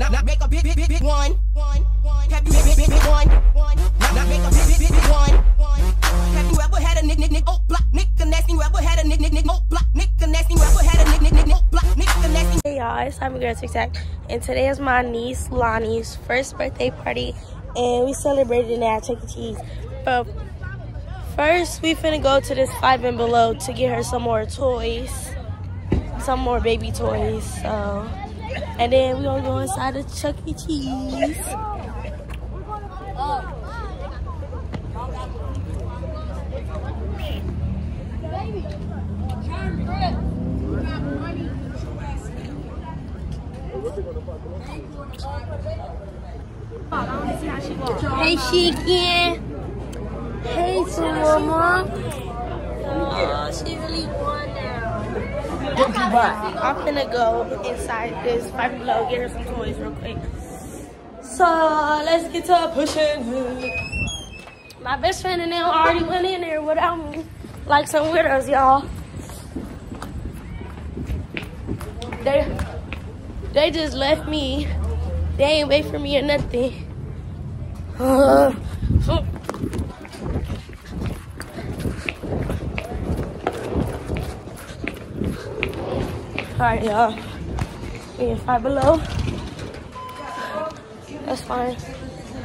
Now, now make a big, big, big, one. One, one. Have you big, big, big, big one? One. Now, now make a big, big, big, big one. One. Have you ever had a nick, nick, nick, oh, block, nick, nasty? You ever had a nick, nick, nick, oh, block, nick, nasty? You ever had a nick, nick, nick, oh, block, nick, nasty? Hey y'all, it's time to go to TikTok. And today is my niece Lonnie's first birthday party. And we celebrated it at Chuck E. Cheese. But first, we finna go to this five and below to get her some more toys. Some more baby toys. So, and then we're gonna go inside the Chuck E. Cheese. Hey, Chicken. Hey, Mama. Oh, she really now. I'm finna go inside this five below, get her some toys real quick. So let's get to pushing. My best friend and them already went in there without me, like some weirdos, y'all. They they just left me. They ain't wait for me or nothing. Alright, y'all. We in five below. That's fine.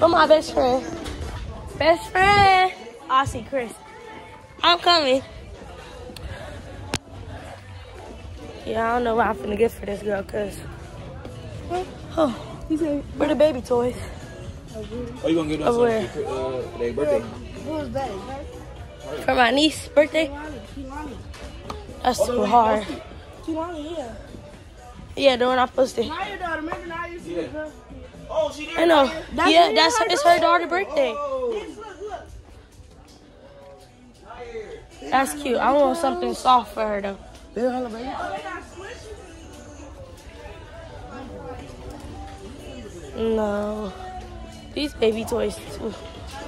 But my best friend. Best friend. I see Chris. I'm coming. Yeah, I don't know what I'm finna get for this girl, cause oh, where are the baby toys? Oh, you gonna give them Over where? for uh, their birthday? For my niece's birthday? That's too hard. Kiwani, yeah. Yeah, the one I posted. Now your daughter, remember now you see her. Oh, she I know. That's yeah, that's her it's her daughter's birthday. Oh. Look, look. That's cute. I want something soft for her though. Oh, they got switches. No. These baby toys too.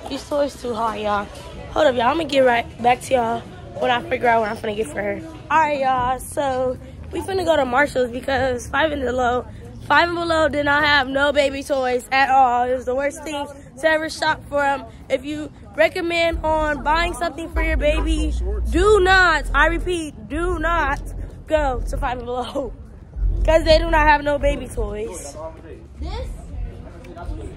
These toys too hot, y'all. Hold up, y'all. I'm gonna get right back to y'all when I figure out what I'm finna get for her. Alright, y'all. So we finna go to Marshall's because five and below, five and below did not have no baby toys at all. It was the worst thing to ever shop for them. If you recommend on buying something for your baby, do not, I repeat, do not go to five and below. Because they do not have no baby toys.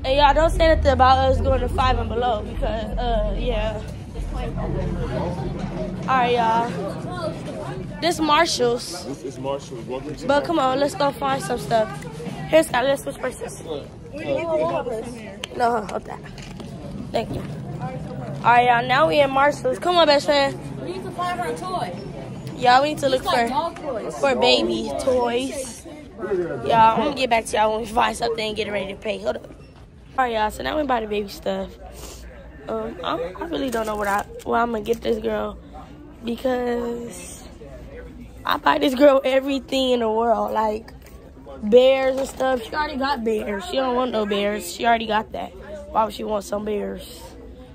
And y'all don't say nothing about us going to five and below because, uh, yeah. Alright, y'all. This Marshall's. This is Marshall. Welcome to But come on, let's go find some stuff. Here's Scott, let's switch purses. No, hold that. Thank you. Alright, y'all, now we in Marshall's. Come on, best friend. We need to find her a toy. Y'all, we need to look like for, dog toys. for baby toys. Y'all, I'm gonna get back to y'all when we find something and get ready to pay. Hold up. Alright, y'all, so now we buy the baby stuff. Um, I, I really don't know what I what I'm gonna get this girl because I buy this girl everything in the world, like bears and stuff. She already got bears. She don't want no bears. She already got that. Why would she want some bears?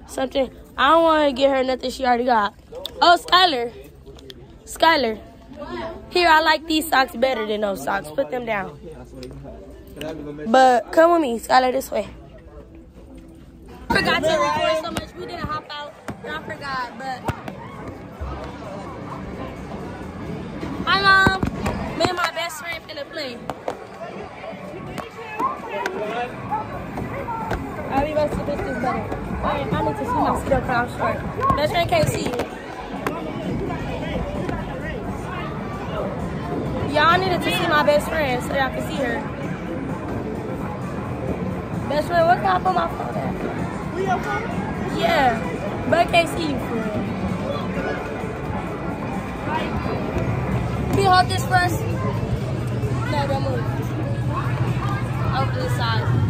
Something I don't want to get her nothing she already got. Oh, Skylar, Skylar. Here, I like these socks better than those socks. Put them down. But come with me, Skylar, this way. Forgot to record so much. We didn't hop out, I forgot. But hi, mom. Me and my best friend finna play. I'll be about to this is better. Alright, I need to see my still crown short. Best friend can't see. Y'all needed to see my best friend so y'all can see her. Best friend, what can I put my phone at? Yeah, but I can't see you for real. Can hold this us? No, don't move. Over to the side.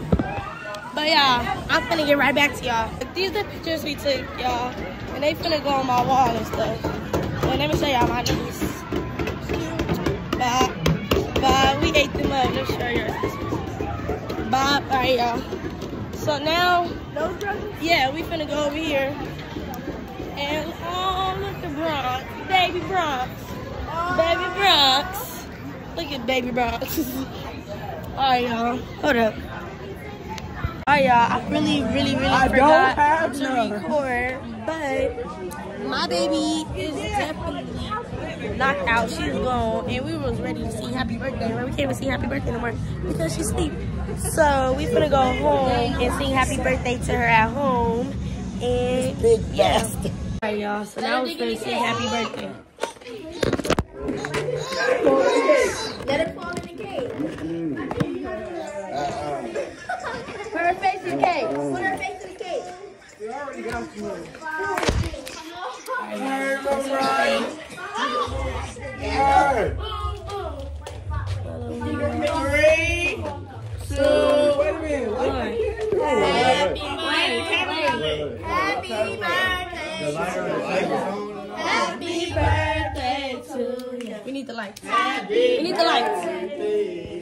But yeah, I'm finna get right back to y'all. These are the pictures we took, y'all. And they finna go on my wall and stuff. But let me show y'all my niece. Bye. Bye. We ate them up. Let me show you. Bye. Alright, y'all. So now, yeah, we finna go over here. And oh, look at Bronx. Baby Bronx. Baby Bronx. Look at Baby Bronx. Alright, y'all. Hold up. Alright, uh, y'all. I really, really, really I forgot have to none. record, but my baby is definitely knocked out. She's gone, and we was ready to see Happy Birthday. But we can't even see Happy Birthday no more because she's asleep. So we gonna go home and sing Happy Birthday to her at home. And Big yeah. Alright, y'all. So now we're gonna sing Happy Birthday. Cake. Happy birthday. Happy birthday to you. We need the lights. We need the lights.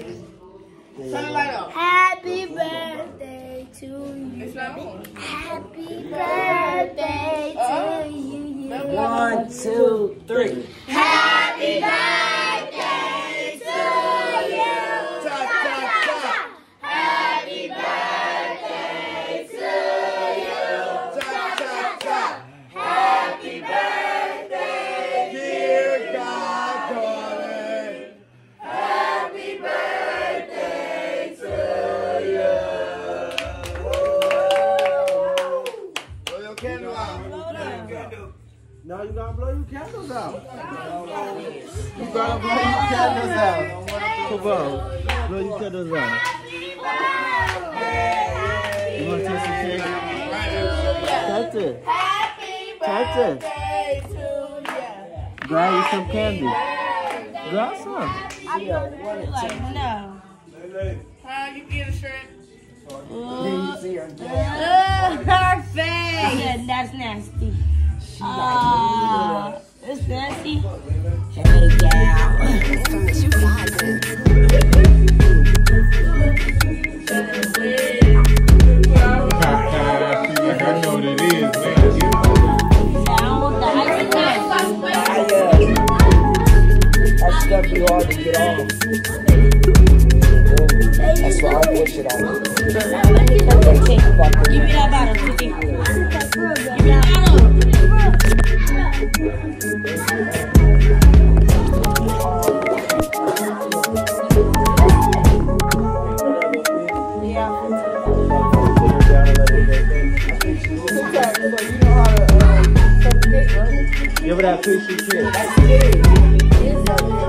Blow your candles out. You wanna taste some cake? Touch it. Happy it. birthday to you. Grab you some candy. Grab some. Like, no. Huh? You get a shirt? her face. Yeah, that's nasty. Ah, it's nasty. Hey, That's why I push it on. Give me that bottle, Titi. Give me that bottle. Give her that fishy kiss. That's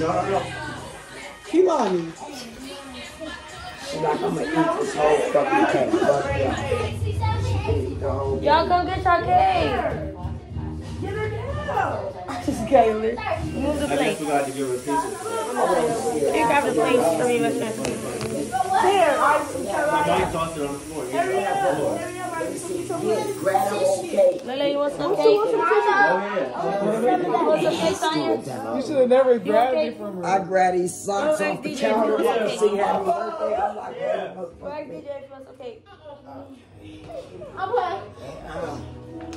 No, no, no. Kimani. She's not gonna eat this whole fucking cake. Fuck yeah. She can eat the whole Y'all come get your cake. I Just Kaylee. Move the I plate. just forgot to give her pieces. You grab the plate for me, Miss Francis. Here, toss it on the floor. You get it on grab whole. Lele, you want some cake? You should have never grabbed okay? it from her. I grab these socks off the counter. can see happy birthday. I'm like, ask DJ cake.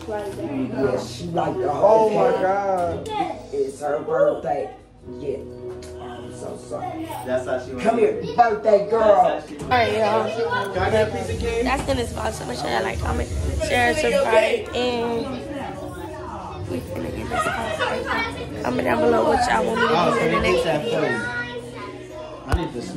yeah, she like the Oh my god. It's her birthday. Yeah. I'm so sorry. That's how she wants Come here, birthday girl. Alright, y'all. Can I get a piece of cake? That's in this box. I'm gonna share, like, comment, share, subscribe, and we finna get this house. Comment down below what y'all want me to Oh, do in the next that video. I need this.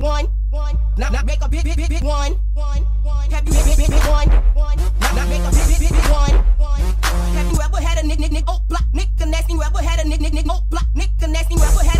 One, one. Not, not make a big, big, big, big one, one, one. Have you big, big, big, big one, one. Not, not make a big, nick nick oh block nigga nasty rapper had a nick nick nick oh block nigga nasty rapper had a